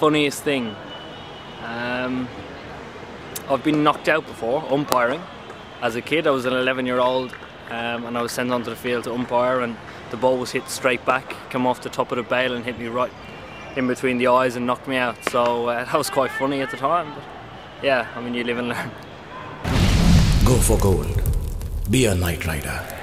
funniest thing. Um, I've been knocked out before umpiring. As a kid, I was an 11 year old um, and I was sent onto the field to umpire and the ball was hit straight back, come off the top of the bail and hit me right in between the eyes and knocked me out. So uh, that was quite funny at the time. But yeah, I mean, you live and learn. Go for gold. Be a Knight Rider.